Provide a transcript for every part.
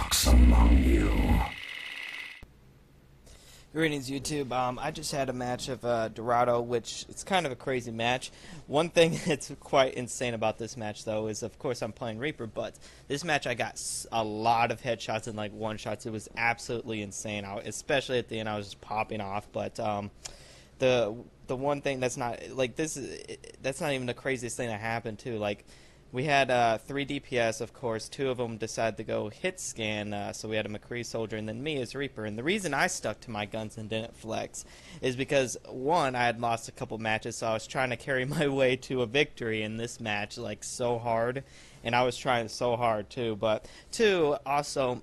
walks among you. Greetings, YouTube. Um, I just had a match of uh, Dorado, which it's kind of a crazy match. One thing that's quite insane about this match, though, is of course I'm playing Reaper, but this match I got a lot of headshots and like one shots. It was absolutely insane. I, especially at the end, I was just popping off. But um, the the one thing that's not like this is that's not even the craziest thing that happened too. Like we had uh, three DPS, of course. Two of them decided to go hit scan, uh, so we had a McCree soldier and then me as Reaper. And the reason I stuck to my guns and didn't flex is because one, I had lost a couple matches, so I was trying to carry my way to a victory in this match like so hard, and I was trying so hard too. But two, also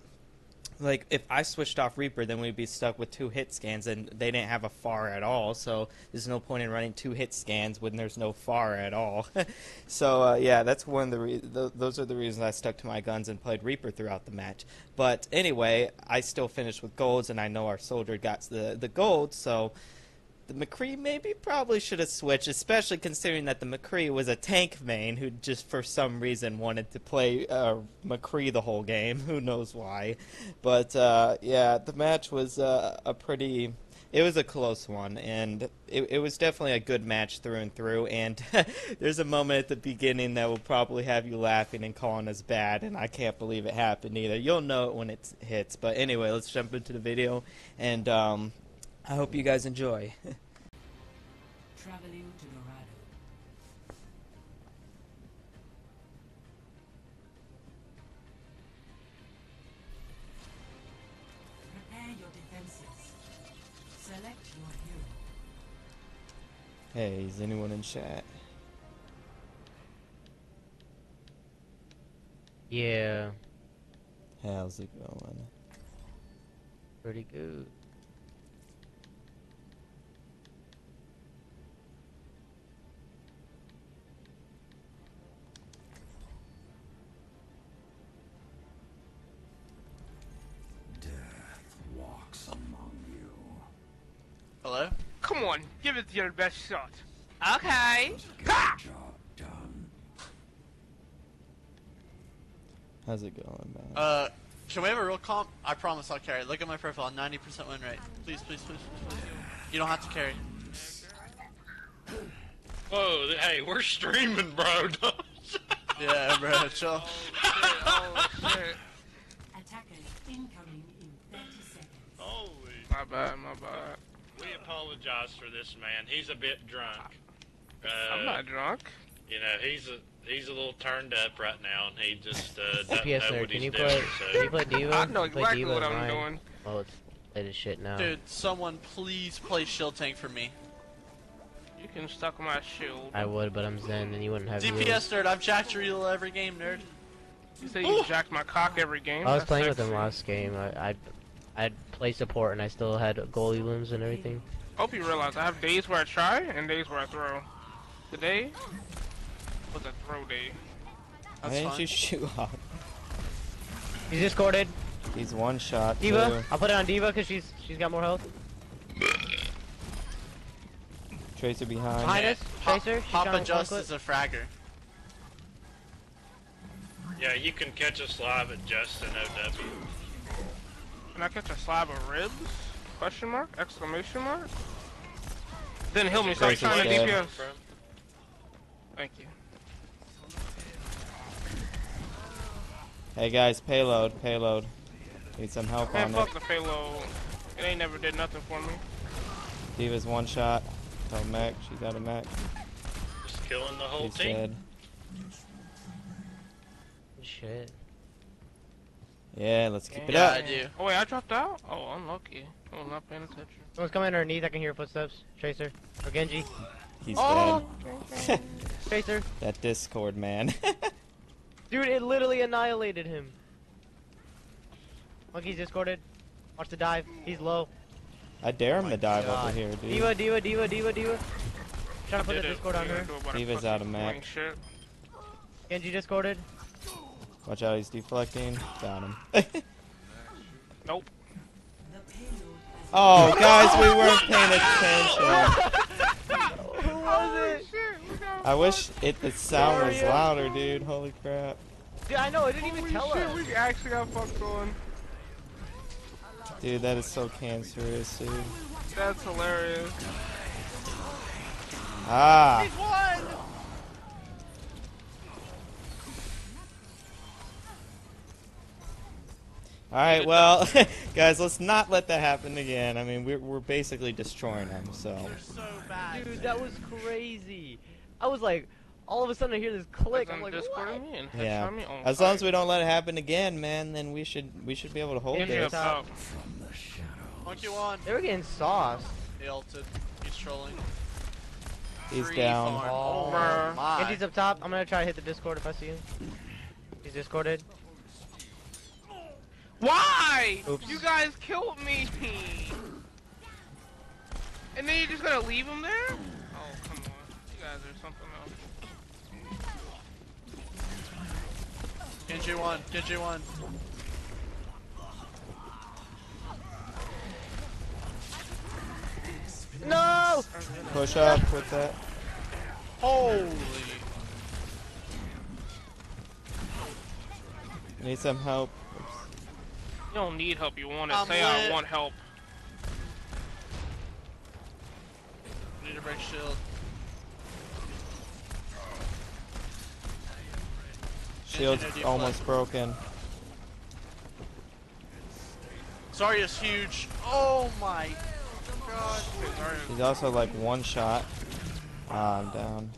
like if I switched off Reaper, then we'd be stuck with two hit scans, and they didn't have a Pharah at all. So there's no point in running two hit scans when there's no Pharah at all. so uh, yeah, that's one of the re- th- those are the reasons I stuck to my guns and played Reaper throughout the match. But anyway, I still finished with golds, and I know our soldier got the the gold, so the McCree maybe probably should have switched, especially considering that the McCree was a tank main who just for some reason wanted to play uh, McCree the whole game. Who knows why? But uh, yeah, the match was uh, a pretty. It was a close one, and it, it was definitely a good match through and through. And there's a moment at the beginning that will probably have you laughing and calling us bad, and I can't believe it happened either. You'll know it when it hits. But anyway, let's jump into the video, and um, I hope you guys enjoy. Traveling to Dorado. Prepare your defenses. Select your hero. hey, is anyone in chat? Yeah, How's it going? pretty good. On, give it your best shot. Okay. Get job done. How's it going, man? Uh, can we have a real comp? I promise I'll carry. Look at my profile, 90% win rate. Please, please, please, please, please. You don't have to carry. Whoa, hey, we're streaming, bro. Yeah, bro, chill. Oh shit. Attackers incoming in 30 seconds. Holy. My bad, my bad. We apologize for this man. He's a bit drunk. Uh, I'm not drunk. You know, he's a he's a little turned up right now, and he just uh, doesn't FPS know sir, what can he's you doing. play? so. Can you play D.Va? I know You play exactly D.Va what I'm online? doing. Oh, it's late as shit now. Dude, someone please play shield tank for me. You can suck my shield. I would, but I'm Zen, and you wouldn't have heals. DPS nerd, I've jacked your eel every game, nerd. You say you jacked my cock every game. I was That's playing with him last game. I, I'd, I'd play support, and I still had goalie limbs and everything. Hope you realize I have days where I try and days where I throw. Today was a throw day. Why That's didn't fine. you shoot off? He's discorded. He's one shot. D.Va. too. I'll put it on D.Va because she's she's got more health. Tracer behind. Behind us, Pop- Tracer. She's Papa trying to Just is a fragger. Yeah, you can catch us live at Justin OW. Can I catch a slab of ribs? Question mark? Exclamation mark? Then heal me. Stop Tracer's trying to. DPS. From? Thank you. Hey guys, payload, payload. Need some help Man, on fuck it. the payload. It ain't never did nothing for me. D.Va's one shot. Oh, mech. She got a mech. Just killing the whole He's team. dead. Shit. Yeah, let's keep it Yeah, up. I do. Oh wait, I dropped out? Oh, unlucky. Oh, I was not paying attention. Someone's coming underneath. I can hear footsteps. Tracer. Or Genji. He's Oh! dead. Tracer. that Discord man. Dude, it literally annihilated him. Monkey's discorded. Watch the dive. He's low. I dare him to dive God. over here, dude. D.Va, D.Va, D.Va, D.Va, D.Va. Trying to put Did the it. discord on her. do about a D.Va's out of map. Genji discorded. Watch out, he's deflecting. Got him. Nope. The payload has oh, guys, we weren't paying attention. Who was it? Shit, I wish it the sound was louder, dude. Holy crap. Dude, I know, it didn't even Holy tell shit, us. we actually got fucked on. Dude, that is so cancerous, dude. That's hilarious. Ah, all right. Well, guys, let's not let that happen again. I mean, we're we're basically destroying them. So You're so bad. Dude, that was crazy. I was like, all of a sudden I hear this click. It's I'm like, Discord what? and me and yeah, headshot me on as long as we don't let it happen again, man, then we should we should be able to hold Genji this. up top. From the shadows. Monkey one. They were getting sauce. He ulted. He's trolling. He's Free down. farm. Oh, Oh my. Genji's up top. I'm gonna try to hit the Discord if I see him. He's Discorded. Why? Oops. You guys killed me. And then you're just gonna leave him there? Oh, come on. You guys are something else. Genji one. Genji one. No! Push up with that. Holy. Need some help. You don't need help. You want it. I'm Say I want help. Need to break shield. Shield's almost deflect. broken. Sorry, is huge. Oh my god. He's also like one shot. Ah, I'm down.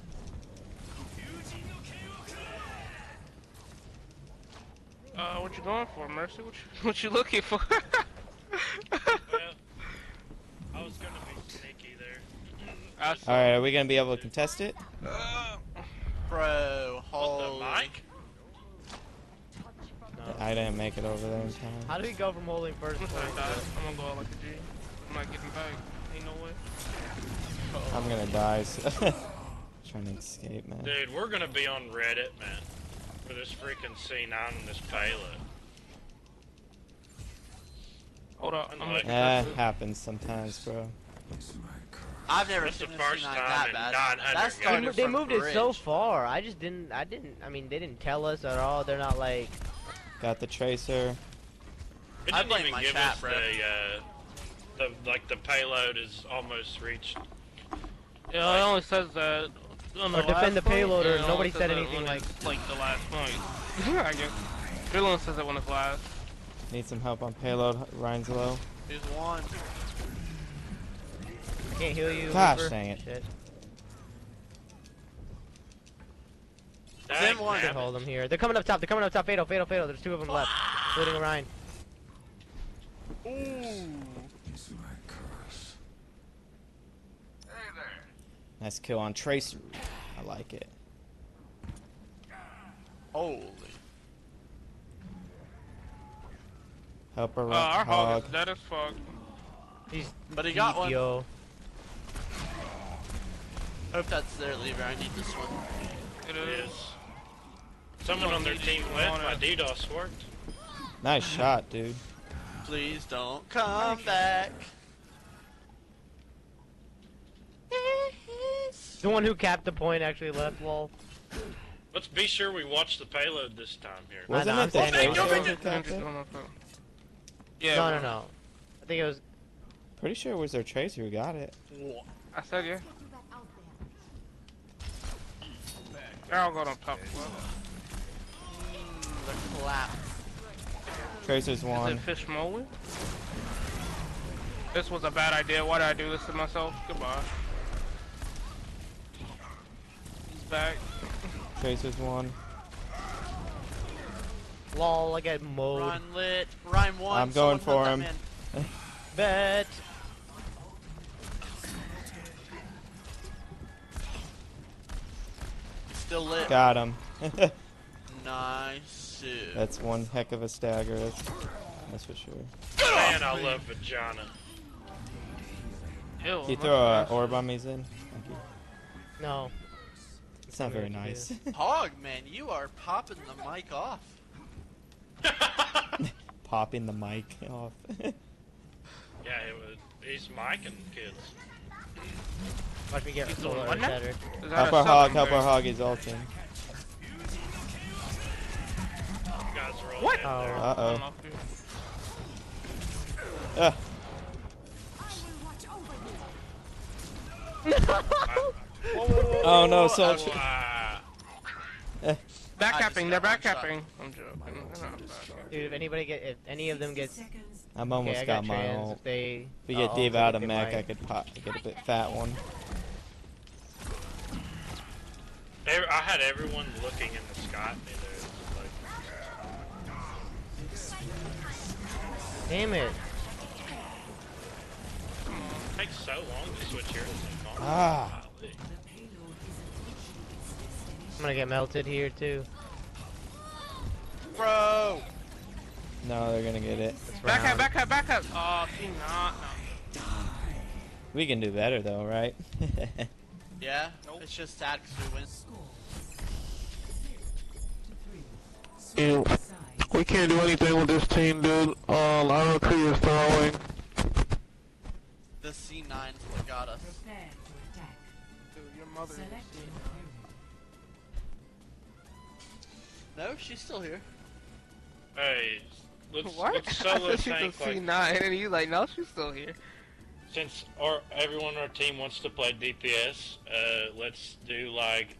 Uh, what you going for, Mercy? What you, what you looking for? Well, I was gonna be sneaky there. All right, are we gonna be able to contest it? Bro, What holy. the mic? I didn't make it over there in time. How do we go from holding first I'm place gonna die. I'm gonna go out like a G. I'm not getting back. Ain't no way. I'm gonna die. So Trying to escape, man. Dude, we're gonna be on Reddit, man. For this freaking C9 and this payload. Hold on. I'm Like- gonna Eh, happens sometimes, bro. It's my curse. I've never That's seen this first C9 time that in bad. That's guys. They, mo- they from moved it so far. I just didn't. I didn't. I mean, they didn't tell us at all. They're not like. Got the tracer. It I didn't blame even my give chat, us bro. the, uh, the, like, the payload is almost reached. Yeah, it only says that. On the Or defend the point, payload, or and nobody said anything like- like the last point. I guess. Villain says it when it's last. Need some help on payload. Rein's low. He's one. Can't heal you. Gosh, Reaper. dang it. Shit. Zen one. Should hold them here. They're coming up top. They're coming up top. Fatal, fatal, fatal. There's two of them left, including Orion. It's my curse. Nice kill on tracer. I like it. Holy. Help her Uh, our hog hog. is dead as fuck. He's But he got one. Yo. Hope that's their lever. I need this one. It Is is. someone on their team left? wanna- My DDoS worked. Nice shot, dude. Please don't come back. The one who capped the point actually left. Lol. Let's be sure we watch the payload this time here. I Wasn't know, it I'm the saying Thank you, tracer thank who you. kept it? Yeah. no, no, no. I think it was. Pretty sure it was their tracer who got it. I said yeah. I'll go on top left. The clap. Tracer's Is one. it fish moly? This was a bad idea. Why did I do this to myself? Goodbye. He's back. Tracer's one. Lol. I got mowed. Run lit. Rhyme one. I'm going Someone for him. them. Bet. Still lit. Got him. Nice. That's one heck of a stagger. That's, that's for sure. Man, I love vagina. Ew, Can you throw a gosh. orb on me, Zen? Thank you. No. It's not very What did you nice. Hog, man, you are popping the mic off. Popping the mic off. Yeah, it was, he's micing kids. Watch me get He's doing solar what now? shattered. Is that help our hog, southern help our hog, he's ulting. You guys are all What? dead Oh. there. Uh-oh. Ah. I'm off here. Ugh. Oh no, Soldier. Wow. Backcapping, they're got one backcapping. I'm joking. They're not backcapping. Dude, if anybody get, if any of them gets, I'm okay, almost I got, got my trans. ult. If they, If we I'll get D.Va also out of get mech, my- I could pop, get a bit fat one. I had everyone looking in the sky. at me there. It's like, Damn it! it takes so long to switch here. Ah. Golly. I'm gonna get melted here too. Bro! No, they're gonna get it. This Backup, round. backup, backup. Oh, she not. No. We can do better though, right? Yeah? It's just sad because we win. Ew. We can't do anything with this team, dude. Um, our recruit is throwing. The C9's what got us. Mother. Select your hero. No, she's still here. Hey, let's, What? let's I solo said she's a tank like C9, and he's like, no, she's still here. since our everyone on our team wants to play DPS, uh, let's do like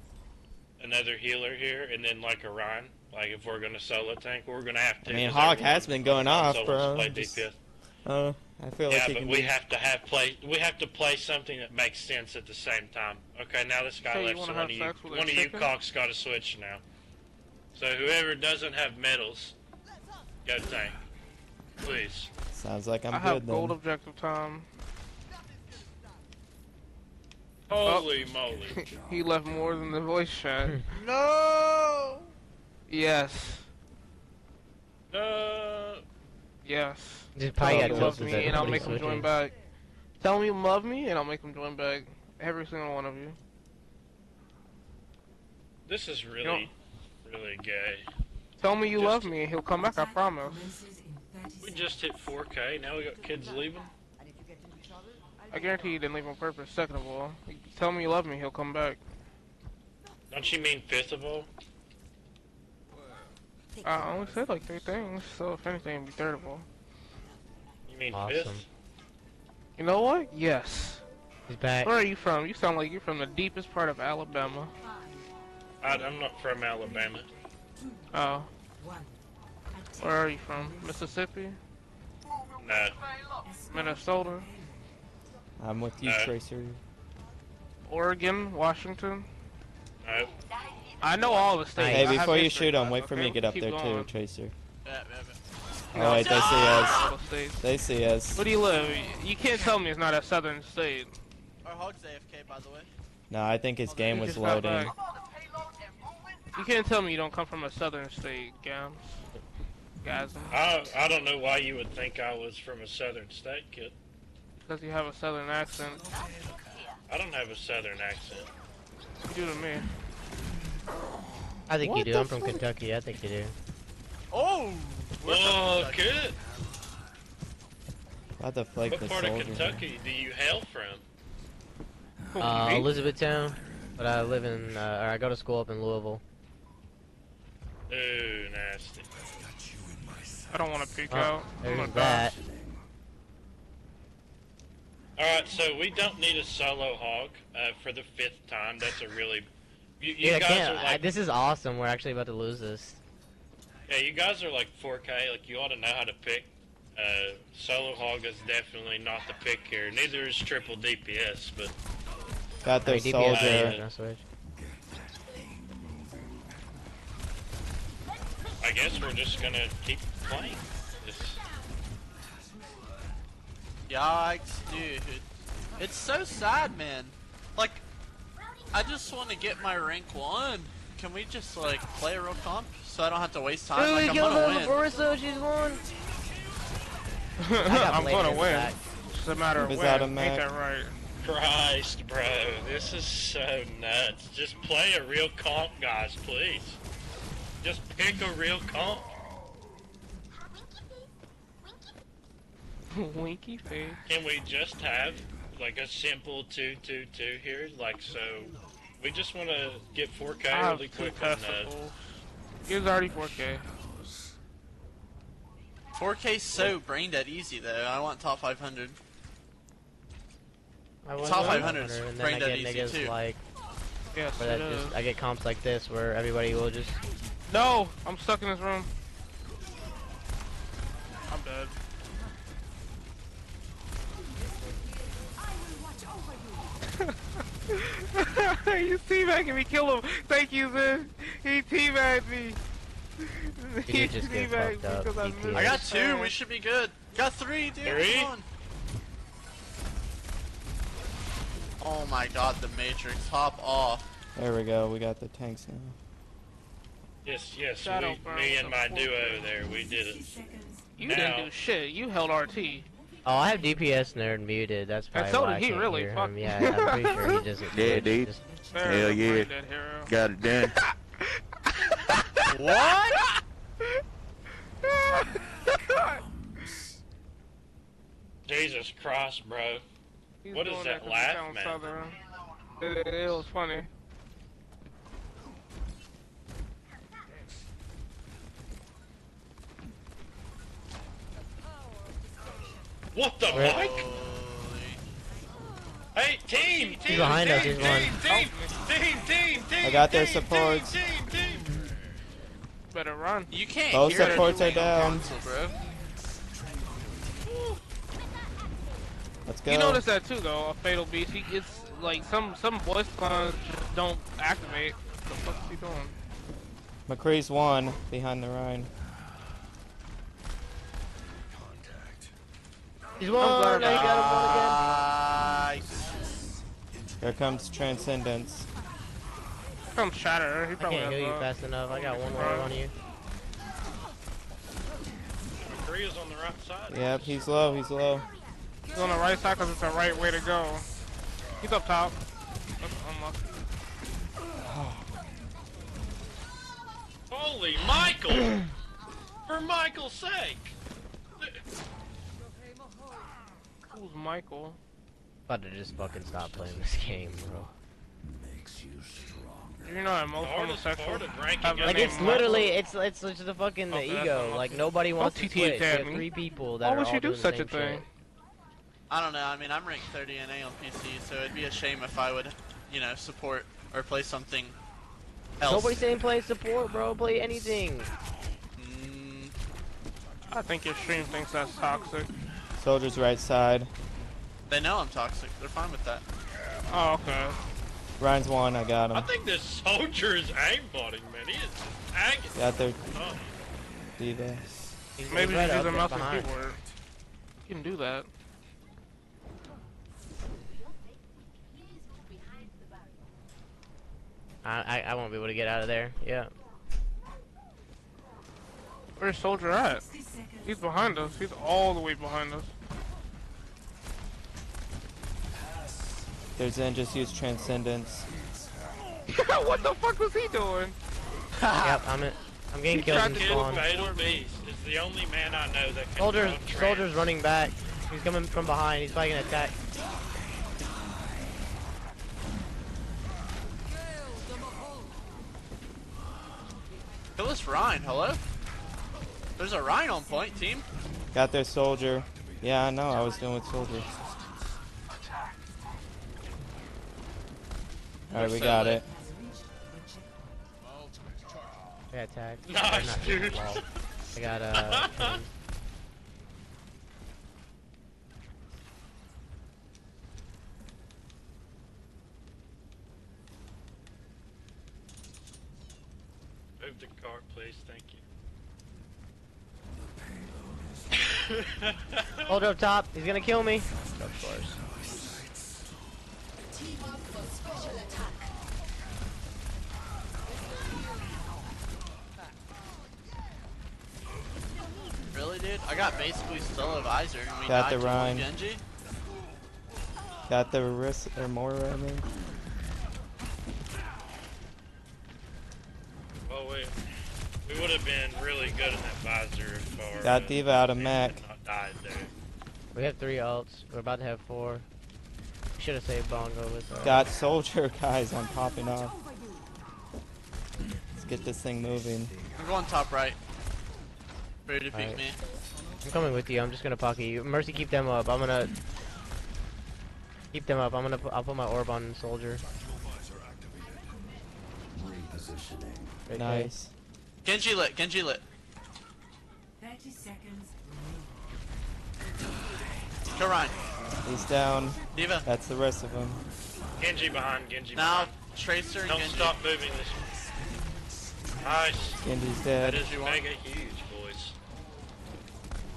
another healer here, and then like a Rein. Like if we're gonna solo tank, we're gonna have to. I mean, Hog has been going on off, solo bro. Play Just- Uh, I feel like Yeah, he but we do- have to have play. We have to play something that makes sense at the same time. Okay, now this guy So you left, so one of you, sex with a one of you cocks got to switch now. So whoever doesn't have medals, go tank, please. Sounds like I'm I good have then. gold objective time. Holy oh. moly! he left more than the voice chat. No! yes. No. Yes. Just Tell probably him got you love me, and I'll make him join back. Tell him you love me, and I'll make him join back. Every single one of you. This is really, really gay. Tell me you Just- love me, and he'll come back. I promise. commences in 30 We just hit 4K. Now we got kids leaving. I guarantee you didn't leave on purpose. Second of all, tell me you love me, he'll come back. Don't you mean fifth of all? I only said like three things, so if anything, it'd be third of all. You mean Awesome. fifth? You know what? Yes. He's back. Where are you from? You sound like you're from the deepest part of Alabama. I, I'm not from Alabama. Oh. Where are you from? Mississippi? No. Minnesota? I'm with you, Uh, Tracer. Oregon? Washington? No. I know all the states. Hey, before you shoot him, wait for okay? me to get up Keep there going. too, Tracer. Yeah, yeah, yeah. Oh wait, they see us. All the states. They see us. Where do you live? You can't tell me it's not a southern state. Our Hog's AFK, by the way. No, I think his oh, game was loading. You can't tell me you don't come from a southern state, Gams. Guys, I, I don't know why you would think I was from a southern state, kid. because you have a southern accent. I don't have a southern accent. You do to me. I think What you do. I'm from? Kentucky. I think you do. Oh! We're Oh, from kid. About to flake What the part of. Kentucky do you hail from? Uh, Elizabethtown, but I live in, uh, or I go to school up in Louisville. Ooh, nasty. I don't want to peek Oh, out. I'm there's gonna that. Alright, so we don't need a solo hog uh, for the fifth time. That's a really. You, you Dude, I guys can't. are I, like. this is awesome. We're actually about to lose this. Yeah, you guys are like 4K. Like, you ought to know how to pick. Uh, solo hog is definitely not the pick here. Neither is triple DPS, but. Got I their mean, DPS soldier. Yeah. is gonna switch. I guess we're just gonna keep playing. It's, Yikes, dude. It's so sad, man. Like, I just want to get my rank one. Can we just, like, play a real comp so I don't have to waste time? Like, I'm gonna win. Barista, she's won. I'm gonna win. back. It's a matter of Is when. that a Ain't Mac? that right? Christ, bro, this is so nuts. Just play a real comp, guys, please. Just pick a real comp. Winky face. Can we just have like a simple two two two here? Like so, we just want to get 4K I have really quick. And, uh, testicles. He was already 4K. 4K so brain dead easy though. I want top 500. I was Top wondering, 500 is brain dead easy, too. like Yes, where it that is. just I get comps like this where everybody will just No, I'm stuck in this room. I'm dead. He's teabagging me, kill him. Thank you, Zen. He teabagged me. You did just teabagged me up, 'cause I missed I got two. turn. We should be good. Got three, dude. Three? Come on. Oh my god, the Matrix. Hop off. There we go. We got the tanks now. Yes, yes. We, me and my duo there, we did it. You Now- didn't do shit. You held RT. Oh, I have DPS nerd muted. That's probably so why did I he, can't really. hear Fuck. him. Yeah, I'm pretty sure he doesn't. Yeah, dude. just- Hell yeah. dead hero. Got it done. What? Jesus Christ, bro. He's What is doing that 'cause he laugh, man? It, it, it was funny. What the Where- fuck? Hey, team, team, behind team, us, he's team, one. team, oh. team, team, team, I got their team, supports. Team, team, team. Better run. You can't Both hear supports are anything on down. console, bro. Let's go. You notice that too, though. A fatal beast. He gets like some some voice lines just don't activate. What the fuck is he doing? McCree's one behind the Rein. He's one. I glad got him one again. Nice. Here comes Transcendence. Come shatter. He I probably can't has heal you fast enough. I got one more Right. on you. Korea's on the right side. Yep, he's low. He's low. He's on the right side because it's the right way to go. He's up top. Holy Michael! For Michael's sake! Who's Michael? About to just fucking stop playing this game, bro. Makes you stronger. You're not most Hardest homosexual. part of ranking Have a up. Like it's literally, it's it's just the fucking the ego. Like nobody wants to TT switch. We at have me. three people that Why are would all you do doing the such a same thing? I don't know. I mean, I'm ranked 30 NA on PC, so it'd be a shame if I would, you know, support or play something else. Nobody's saying play support, bro. Play anything. Mm, I think your stream thinks that's toxic. Soldier's right side. they know I'm toxic. They're fine with that. Oh, okay. Rein's one. I got him. I think this soldier is aimbotting, man. He is agony. Got their Oh, D.Va. Maybe he's right just use up a mouse and keyboard. You can do that. I, I I won't be able to get out of there. Yeah. Where's Soldier at? He's behind us. He's all the way behind us. There's Zen just used Transcendence. what the fuck was he doing? yep. I'm it. I'm getting He killed tried in to spawn. Beast is the only man I know that can Soldiers, soldiers running back. He's coming from behind. He's probably gonna attack. Kill this Rein. Hello? There's a Rhino on point, team. Got their soldier. Yeah, I know. I was doing with soldier. All right, we got it. Yeah, attack. Nice, dude. well, I got uh. um, Move the cart, please. Thank you. Soldier up top. He's gonna kill me. Of course. Really, dude? I got basically still a visor and we Got died the to one Rein. Genji. Got the wrist or more. I mean. Well, we we would have been really good in that visor if our Got D.Va out of team mech. had Not died there. We have three ults. We're about to have four. Should have saved Bongo with uh, Got soldier guys. I'm popping off. Let's get this thing moving. I'm going top right. Ready to peek Alright. me. I'm coming with you. I'm just gonna pocket you. Mercy, keep them up. I'm gonna keep them up. I'm gonna. Put, I'll put my orb on soldier. Repositioning. Right Nice. Genji lit, Genji lit. 30 seconds Go Rein. He's down. D.Va. That's the rest of them. Genji behind, Genji Now, behind. Tracer and Don't Genji. stop moving this. Nice. Genji's dead. is you want. mega huge, boys.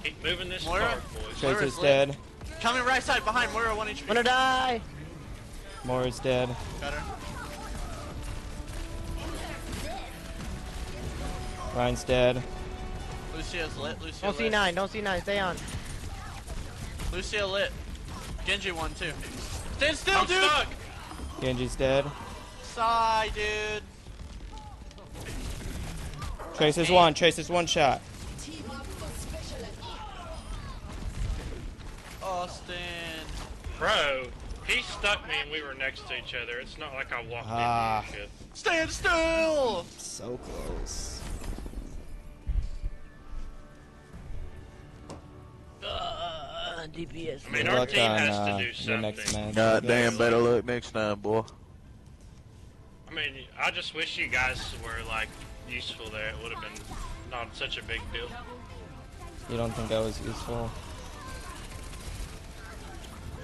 Keep moving this Moira? card, boys. Tracer's dead. Coming right side behind Moira 1 there. HP. Wanna die? Moira's dead. Got her. Rein's dead. Lúcio's lit. Lúcio Don't see lit. nine. Don't see nine. Stay on. Lúcio lit. Genji one too. Stand still, I'm dude. stuck. Genji's dead. Sigh, dude. Tracer's one. Tracer's one shot. Austin. Bro, he stuck me and we were next to each other. It's not like I walked Ah. in and shit. Stand still. So close. DPS. I mean, our team on has uh, to do something. next match. God damn, better luck next time, boy. I mean, I just wish you guys were like useful there. It would have been not such a big deal. You don't think that was useful?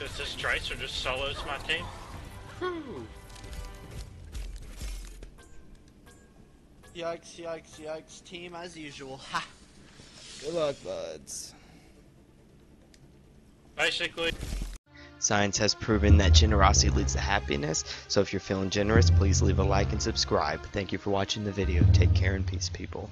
Is this Tracer just solos my team? Yikes! Yikes! Yikes! Team as usual. Ha. Good luck, buds. Basically, Science has proven that generosity leads to happiness, so if you're feeling generous, please leave a like and subscribe. Thank you for watching the video. Take care and peace, people.